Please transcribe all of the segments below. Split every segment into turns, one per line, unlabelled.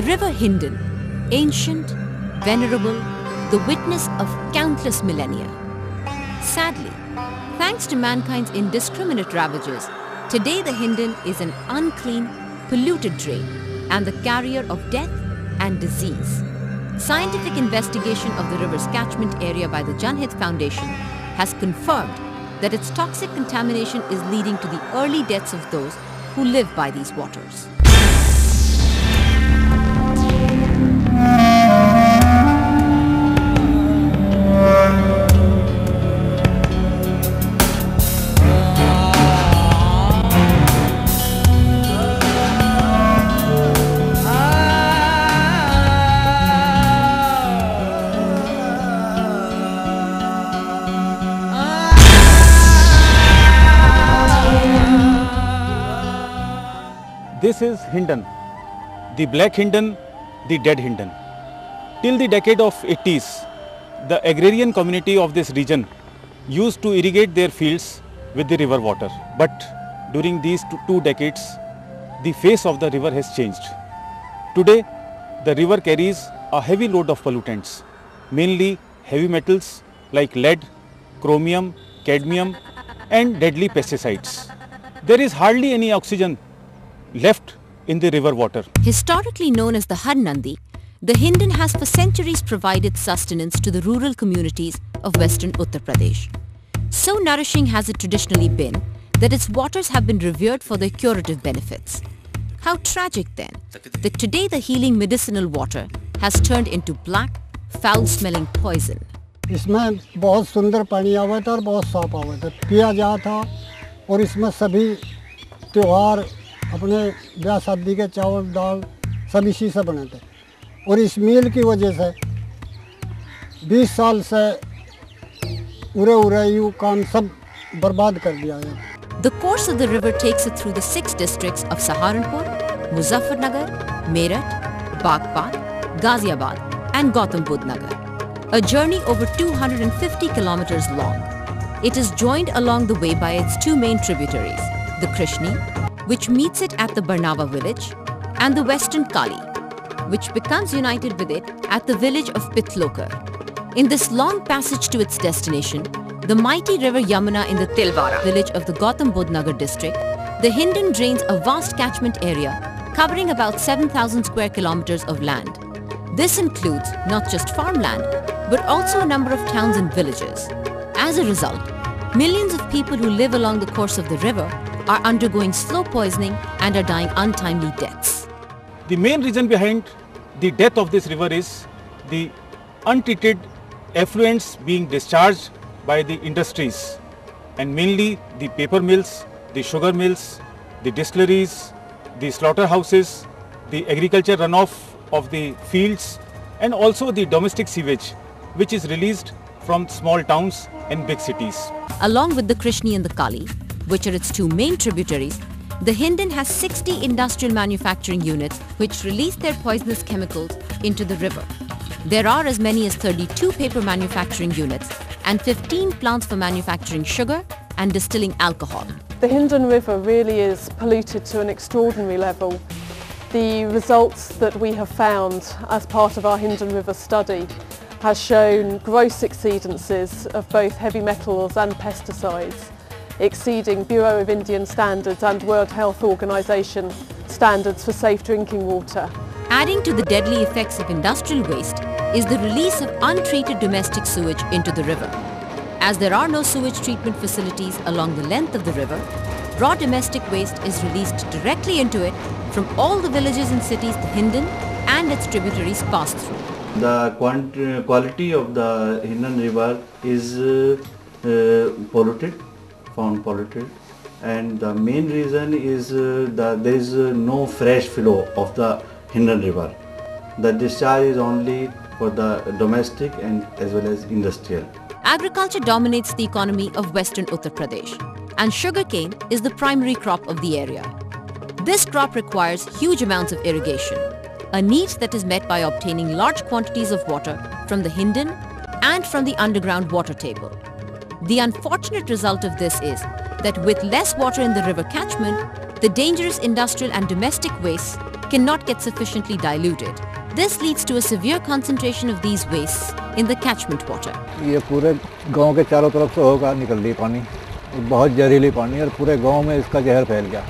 The river Hindon, ancient, venerable, the witness of countless millennia. Sadly, thanks to mankind's indiscriminate ravages, today the Hindon is an unclean, polluted drain and the carrier of death and disease. Scientific investigation of the river's catchment area by the Janhit Foundation has confirmed that its toxic contamination is leading to the early deaths of those who live by these waters.
Is Hindon, the black Hindon, the dead Hindon. Till the decade of 80s, the agrarian community of this region used to irrigate their fields with the river water. But during these two decades, the face of the river has changed. Today, the river carries a heavy load of pollutants, mainly heavy metals like lead, chromium, cadmium and deadly pesticides. There is hardly any oxygen left in the river water.
Historically known as the Harnandi, the Hindon has for centuries provided sustenance to the rural communities of western Uttar Pradesh. So nourishing has it traditionally been that its waters have been revered for their curative benefits. How tragic then that today the healing medicinal water has turned into black, foul-smelling poison.
इसमें बहुत सुंदर पानी आवा था और बहुत साफ आवा था पिया जा था और इसमें सभी त्यौहार अपने ब्याह शादी के चावल दाल सब इसी से बने थे और इस मील की वजह से 20 साल से उरे उरे यू काम सब बर्बाद कर दिया है
The course of the river takes it through the six districts of Saharanpur, Muzaffarnagar, Meerut, Bagpat, Ghaziabad and Gautam Budh Nagar. A journey over 250 kilometers long. It is joined along the way by its two main tributaries, the Krishni, which meets it at the Barnava village, and the western Kali, which becomes united with it at the village of Pithlokar. In this long passage to its destination, the mighty river Yamuna in the Tilwara village of the Gautam Budh Nagar district, the Hindon drains a vast catchment area covering about 7,000 square kilometers of land. This includes not just farmland, but also a number of towns and villages. As a result, millions of people who live along the course of the river are undergoing slow poisoning and are dying untimely deaths.
The main reason behind the death of this river is the untreated effluents being discharged by the industries and mainly the paper mills, the sugar mills, the distilleries, the slaughterhouses, the agriculture runoff of the fields and also the domestic sewage which is released from small towns and big cities.
Along with the Krishni and the Kali, which are its two main tributaries, the Hindon has 60 industrial manufacturing units which release their poisonous chemicals into the river. There are as many as 32 paper manufacturing units and 15 plants for manufacturing sugar and distilling alcohol.
The Hindon River really is polluted to an extraordinary level. The results that we have found as part of our Hindon River study has shown gross exceedances of both heavy metals and pesticides, exceeding Bureau of Indian Standards and World Health Organization standards for safe drinking water.
Adding to the deadly effects of industrial waste is the release of untreated domestic sewage into the river. As there are no sewage treatment facilities along the length of the river, raw domestic waste is released directly into it from all the villages and cities the Hindon and its tributaries pass through.
The quality of the Hindon River is uh, uh, polluted, found polluted, and the main reason is uh, that there is uh, no fresh flow of the Hindon River. The discharge is only for the domestic and as well as industrial.
Agriculture dominates the economy of western Uttar Pradesh, and sugarcane is the primary crop of the area. This crop requires huge amounts of irrigation, a need that is met by obtaining large quantities of water from the Hindon and from the underground water table. The unfortunate result of this is that with less water in the river catchment, the dangerous industrial and domestic wastes cannot get sufficiently diluted. This leads to a severe concentration of these wastes in the catchment water.
ये पूरे गांव के चारों तरफ से होकर निकल रही पानी और बहुत जहरीली पानी है और पूरे गांव में इसका जहर फैल गया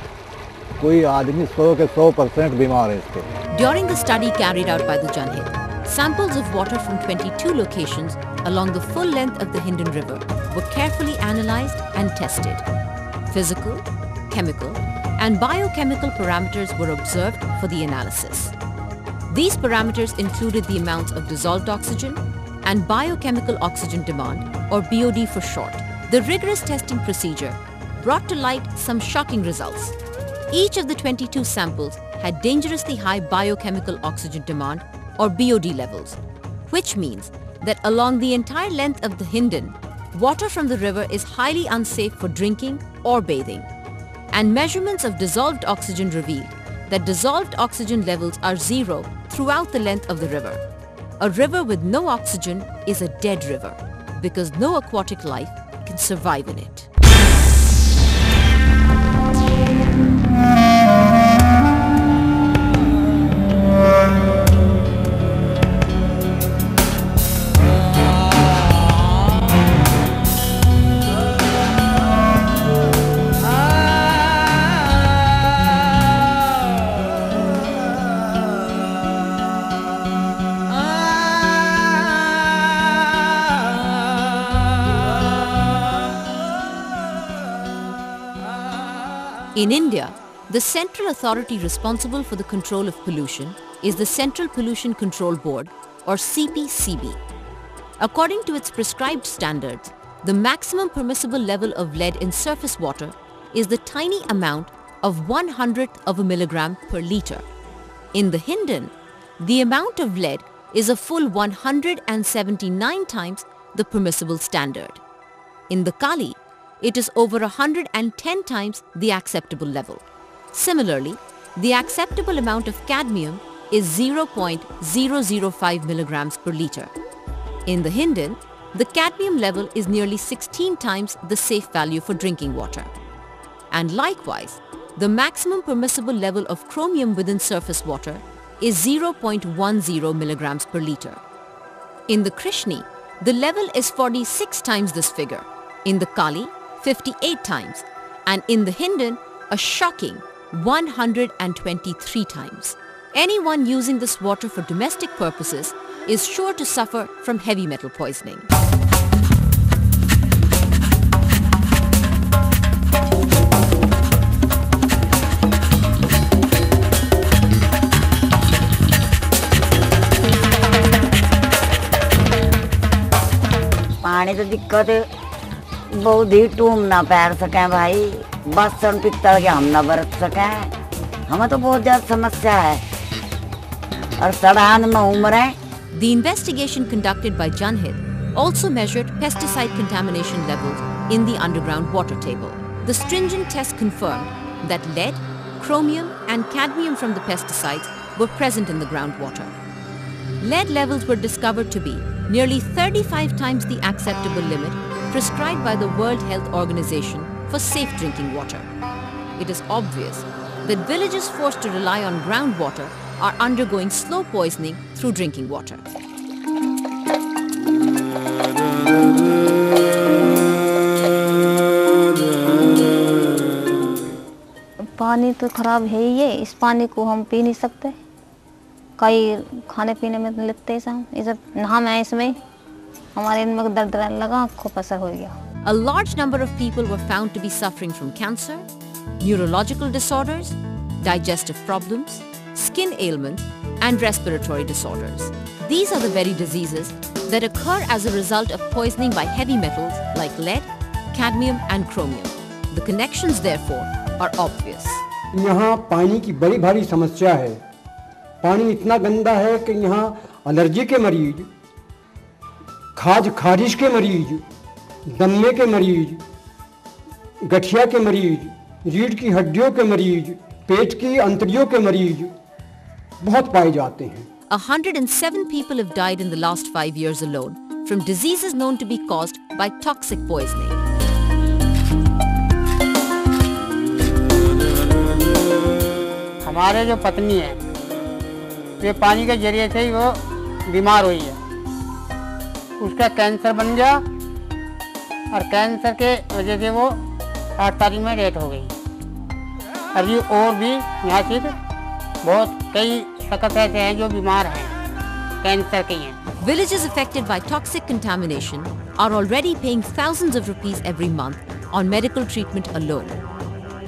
कोई आदमी सौ के सौ परसेंट बीमार है इसके
During the study carried out by the Janhit, samples of water from 22 locations along the full length of the Hindon River were carefully analyzed and tested. Physical, chemical, and biochemical parameters were observed for the analysis. These parameters included the amounts of dissolved oxygen and biochemical oxygen demand, or BOD for short. The rigorous testing procedure brought to light some shocking results. Each of the 22 samples had dangerously high biochemical oxygen demand, or BOD levels, which means that along the entire length of the Hindon, water from the river is highly unsafe for drinking or bathing and measurements of dissolved oxygen revealed that dissolved oxygen levels are zero throughout the length of the river. A river with no oxygen is a dead river because no aquatic life can survive in it. In India, the central authority responsible for the control of pollution is the Central Pollution Control Board or CPCB. According to its prescribed standards, the maximum permissible level of lead in surface water is the tiny amount of 1 hundredth of a milligram per liter. In the Hindon, the amount of lead is a full 179 times the permissible standard. In the Kali, it is over 110 times the acceptable level. Similarly, the acceptable amount of cadmium is 0.005 milligrams per liter. In the Hindon, the cadmium level is nearly 16 times the safe value for drinking water. And likewise, the maximum permissible level of chromium within surface water is 0.10 milligrams per liter. In the Krishni, the level is 46 times this figure. In the Kali, 58 times. And in the Hindon, a shocking 123 times. Anyone using this water for domestic purposes is sure to suffer from heavy metal poisoning.
पानी तो दिक्कत है बहुत ही टूम ना पैर सकें भाई बसन पित्तल के हम ना बरत सकें हमें तो बहुत ज्यादा समस्या है और सड़ान में उम्र है
The investigation conducted by Janhit also measured pesticide contamination levels in the underground water table. The stringent test confirmed that lead, chromium and cadmium from the pesticides were present in the groundwater. Lead levels were discovered to be nearly 35 times the acceptable limit prescribed by the World Health Organization for safe drinking water. It is obvious that villages forced to rely on groundwater are undergoing slow poisoning through drinking water.
पानी तो खराब है ही है इस पानी को हम P नहीं सकते कई खाने पीने में तो लेते हैं हम ये सब नहा में इसमें हमारे इनमें दर्द रहने लगा आँखों पर असर हो गया
A large number of people were found to be suffering from cancer, neurological disorders, digestive problems, skin ailments, and respiratory disorders. These are the very diseases that occur as a result of poisoning by heavy metals like lead, cadmium, and chromium. The connections, therefore, are obvious.
यहाँ पानी की बड़ी भारी समस्या है पानी इतना गंदा है कि यहाँ एलर्जी के मरीज़ खाज खारिश के मरीज़ दम्मे के मरीज़ गठिया के मरीज़ रीढ़ की हड्डियों के मरीज़ पेट की अंतरियों के मरीज़ बहुत पाए जाते हैं
107 people have died in the last 5 years alone from diseases known to be caused by toxic poisoning.
हमारे जो पत्नी है वे पानी के ज़रिए से ही वो बीमार हुई है उसका कैंसर बन गया और कैंसर के वजह से वो आठ तारीख में डेथ हो गई अभी और भी यहाँ से बहुत कई शख्स ऐसे हैं जो बीमार हैं कैंसर के हैं
Villages affected by toxic contamination are already paying thousands of rupees every month on medical treatment alone.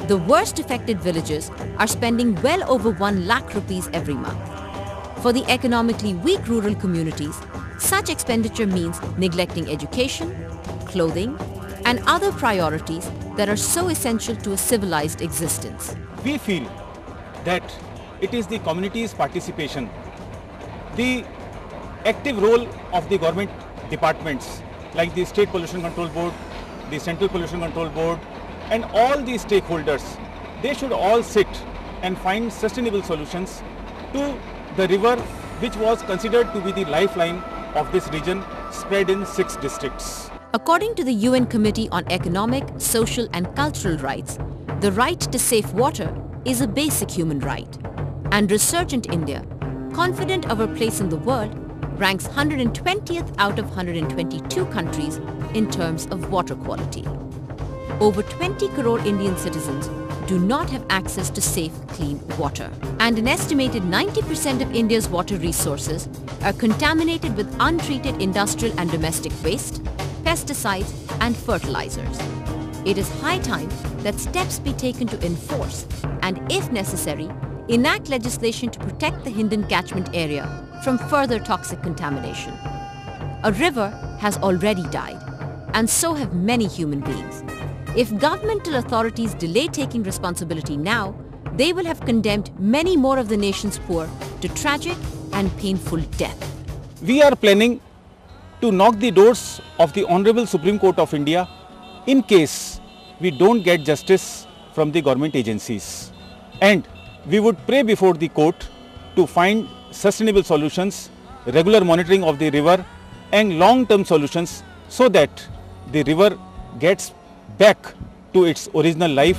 The worst affected villages are spending well over 1 lakh rupees every month. For the economically weak rural communities, such expenditure means neglecting education, clothing, and other priorities that are so essential to a civilized existence.
We feel that it is the community's participation, the active role of the government departments like the State Pollution Control Board, the Central Pollution Control Board and all the stakeholders, they should all sit and find sustainable solutions to the river which was considered to be the lifeline of this region spread in six districts.
According to the UN Committee on Economic, Social and Cultural Rights, the right to safe water is a basic human right. And Resurgent India, confident of her place in the world, ranks 120th out of 122 countries in terms of water quality. Over 20 crore Indian citizens do not have access to safe, clean water. And an estimated 90% of India's water resources are contaminated with untreated industrial and domestic waste, pesticides and fertilizers. It is high time that steps be taken to enforce and, if necessary, enact legislation to protect the Hindon catchment area from further toxic contamination. A river has already died, and so have many human beings. If governmental authorities delay taking responsibility now, they will have condemned many more of the nation's poor to tragic and painful death.
We are planning to knock the doors of the Honorable Supreme Court of India in case we don't get justice from the government agencies. And we would pray before the court to find sustainable solutions, regular monitoring of the river and long-term solutions so that the river gets back to its original life